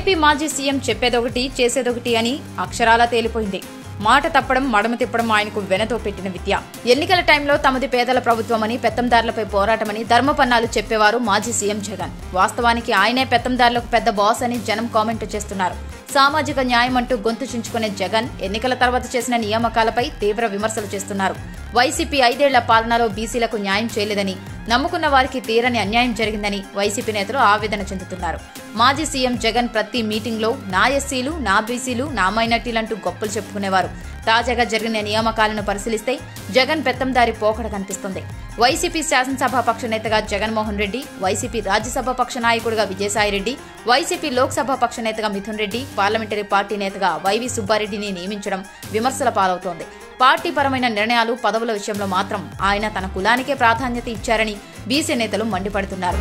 AP మాజీ CM చెప్పేదొకటి చేసేదొకటి అని అక్షరాలా తేలిపోయింది. మాట తప్పడం మడమ తిప్పడం ఆయనకు వెనతో పెట్టిన విద్య. ఎన్నికల టైంలో తమది పేదల ప్రభుత్వమని పెత్తందారులపై పోరాటమని ధర్మపన్నాలు చెప్పేవారు మాజీ సీఎం జగన్. వాస్తవానికి ఆయనే పెత్తందారులకు పెద్ద బాస్ అని జనం కామెంట్ చేస్తున్నారు. సామాజిక న్యాయం అంటూ గొంతు చించుకునే జగన్ ఎన్నికల తర్వాత చేసిన నియామకాలపై తీవ్ర విమర్శలు చేస్తున్నారు. వైసీపీ ఐదేళ్ళ పాలనలో బీసీలకు న్యాయం చేయలేదని నమ్ముకున్న వారికి తీరని అన్యాయం జరిగిందని వైసీపీ నేతలు ఆవేదన చెందుతున్నారు. మాజీ సీఎం జగన్ ప్రతి మీటింగ్లో నా ఎస్సీలు నా బీసీలు నా మైనార్టీలంటూ గొప్పలు చెప్పుకునేవారు. తాజాగా జరిగిన నియామకాలను పరిశీలిస్తే జగన్ పెత్తందారి పోకడ కనిపిస్తుంది. వైసీపీ శాసనసభ పక్ష నేతగా జగన్మోహన్ రెడ్డి వైసీపీ రాజ్యసభ పక్ష నాయకుడిగా విజయసాయిరెడ్డి వైసీపీ లోక్సభ పక్ష నేతగా మిథున్ రెడ్డి పార్లమెంటరీ పార్టీ నేతగా వైవి సుబ్బారెడ్డిని నియమించడం విమర్శల పాలవుతోంది. పార్టీ పరమైన నిర్ణయాలు పదవుల విషయంలో మాత్రం ఆయన తన కులానికే ప్రాధాన్యత ఇచ్చారని బీసీ నేతలు మండిపడుతున్నారు.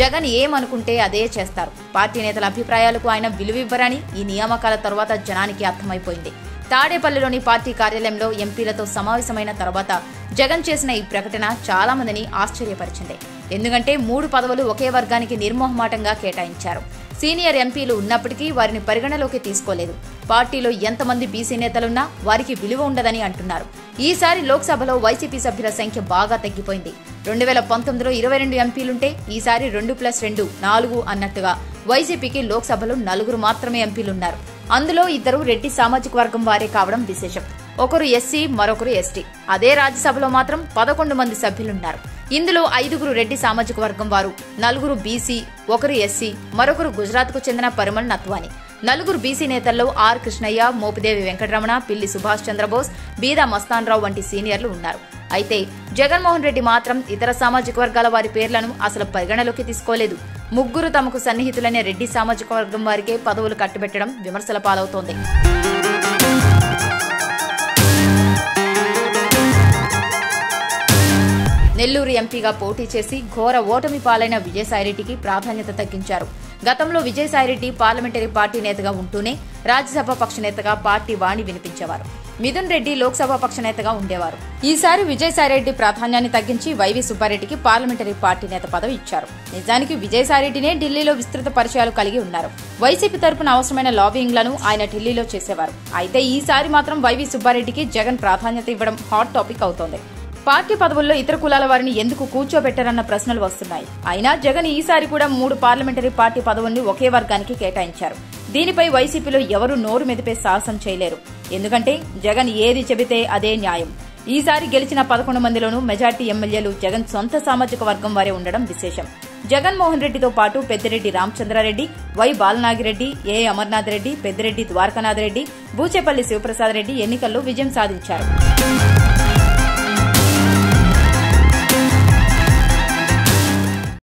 జగన్ ఏమనుకుంటే అదే చేస్తారు. పార్టీ నేతల అభిప్రాయాలకు ఆయన విలువివ్వరని ఈ నియామకాల తర్వాత జనానికి అర్థమైపోయింది. తాడేపల్లిలోని పార్టీ కార్యాలయంలో ఎంపీలతో సమావేశమైన తర్వాత జగన్ చేసిన ఈ ప్రకటన చాలా మందిని ఆశ్చర్యపరిచింది. ఎందుకంటే మూడు పదవులు ఒకే వర్గానికి నిర్మోహమాటంగా కేటాయించారు. సీనియర్ ఎంపీలు ఉన్నప్పటికీ వారిని పరిగణలోకి తీసుకోలేదు. పార్టీలో ఎంతమంది బీసీ నేతలున్నా వారికి విలువ ఉండదని అంటున్నారు. ఈసారి లోక్సభలో వైసీపీ సభ్యుల సంఖ్య బాగా తగ్గిపోయింది. రెండు వేల పంతొమ్మిదిలో ఇరవై రెండు ఎంపీలుంటే ఈసారి రెండు ప్లస్ రెండు నాలుగు అన్నట్టుగా వైసీపీకి లోక్సభలో నలుగురు మాత్రమే ఎంపీలున్నారు. అందులో ఇద్దరు రెడ్డి సామాజిక వర్గం వారే కావడం విశేషం. ఒకరు ఎస్సీ మరొకరు ఎస్టీ. అదే రాజ్యసభలో మాత్రం పదకొండు మంది సభ్యులున్నారు. ఇందులో ఐదుగురు రెడ్డి సామాజిక వర్గం వారు నలుగురు బీసీ ఒకరు ఎస్సీ మరొకరు గుజరాత్కు చెందిన పరిమళ్ నత్వాని. నలుగురు బీసీ నేతల్లో ఆర్ కృష్ణయ్య మోపిదేవి వెంకటరమణ పిల్లి సుభాష్ చంద్రబోస్ బీదా మస్తాన్రావు వంటి సీనియర్లు ఉన్నారు. అయితే జగన్మోహన్ రెడ్డి మాత్రం ఇతర సామాజిక వర్గాల వారి పేర్లను అసలు పరిగణలోకి తీసుకోలేదు. ముగ్గురు తమకు సన్నిహితులనే రెడ్డి సామాజిక వర్గం వారికే పదవులు కట్టుబెట్టడం విమర్శల పాలవుతోంది. నెల్లూరు ఎంపీగా పోటీ చేసి ఘోర ఓటమి పాలైన విజయసాయిరెడ్డికి ప్రాధాన్యత తగ్గించారు. గతంలో విజయసాయిరెడ్డి పార్లమెంటరీ పార్టీ నేతగా ఉంటూనే రాజ్యసభ పక్ష నేతగా పార్టీ వాణి వినిపించేవారు. మిథున్ రెడ్డి లోక్సభ పక్ష నేతగా ఉండేవారు. ఈసారి విజయసాయిరెడ్డి ప్రాధాన్యాన్ని తగ్గించి వైవి సుబ్బారెడ్డికి పార్లమెంటరీ పార్టీ నేత పదవి ఇచ్చారు. నిజానికి విజయసాయిరెడ్డినే ఢిల్లీలో విస్తృత పరిచయాలు కలిగి ఉన్నారు. వైసీపీ తరపున అవసరమైన లాబింగ్లను ఆయన ఢిల్లీలో చేసేవారు. అయితే ఈసారి మాత్రం వైవి సుబ్బారెడ్డికి జగన్ ప్రాధాన్యత ఇవ్వడం హాట్ టాపిక్ అవుతోంది. పార్టీ పదవుల్లో ఇతర కులాల వారిని ఎందుకు కూర్చోబెట్టారన్న ప్రశ్నలు వస్తున్నాయి. అయినా జగన్ ఈసారి కూడా మూడు పార్లమెంటరీ పార్టీ పదవుల్ని ఒకే వర్గానికి కేటాయించారు. దీనిపై వైసీపీలో ఎవరూ నోరు మెదిపే సాహసం చేయలేరు. ఎందుకంటే జగన్ ఏది చెబితే అదే న్యాయం. ఈసారి గెలిచిన పదకొండు మందిలోనూ మెజార్టీ ఎమ్మెల్యేలు జగన్ సొంత సామాజిక వర్గం వారే ఉండడం విశేషం. జగన్మోహన్ రెడ్డితో పాటు పెద్దిరెడ్డి రామచంద్రారెడ్డి వై బాలనాగిరెడ్డి ఏ అమర్నాథ్ రెడ్డి పెద్దిరెడ్డి ద్వారకానాథ్ రెడ్డి బూచేపల్లి శివప్రసాద్ రెడ్డి ఎన్నికల్లో విజయం సాధించారు.